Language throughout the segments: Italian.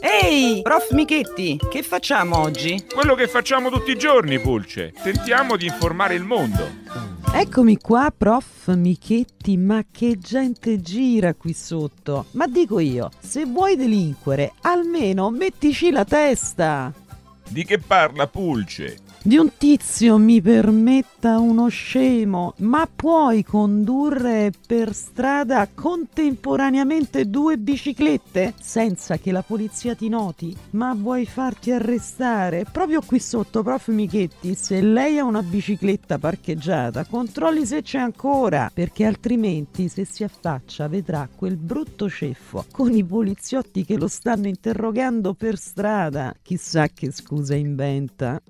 Ehi, prof Michetti, che facciamo oggi? Quello che facciamo tutti i giorni, Pulce. Tentiamo di informare il mondo. Eccomi qua, prof Michetti, ma che gente gira qui sotto. Ma dico io, se vuoi delinquere, almeno mettici la testa. Di che parla Pulce? Di un tizio mi permetta uno scemo, ma puoi condurre per strada contemporaneamente due biciclette senza che la polizia ti noti? Ma vuoi farti arrestare? Proprio qui sotto, prof Michetti, se lei ha una bicicletta parcheggiata, controlli se c'è ancora, perché altrimenti se si affaccia vedrà quel brutto ceffo con i poliziotti che lo stanno interrogando per strada. Chissà che scusa inventa.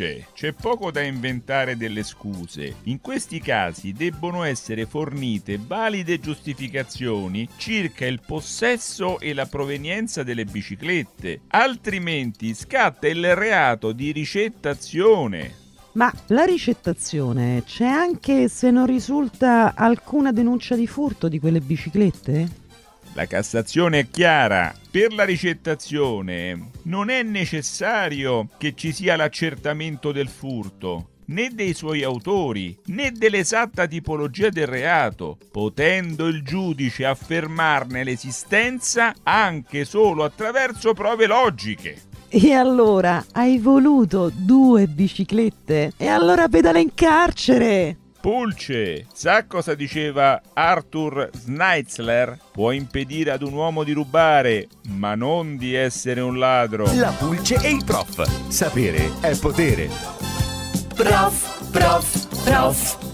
Pulce, c'è poco da inventare delle scuse. In questi casi debbono essere fornite valide giustificazioni circa il possesso e la provenienza delle biciclette, altrimenti scatta il reato di ricettazione. Ma la ricettazione c'è anche se non risulta alcuna denuncia di furto di quelle biciclette? La Cassazione è chiara. Per la ricettazione non è necessario che ci sia l'accertamento del furto né dei suoi autori, né dell'esatta tipologia del reato, potendo il giudice affermarne l'esistenza anche solo attraverso prove logiche. E allora hai voluto due biciclette? E allora pedala in carcere! Pulce, sa cosa diceva Arthur Schnitzler? Può impedire ad un uomo di rubare, ma non di essere un ladro. La Pulce e il prof. Sapere è potere. Prof, prof, prof.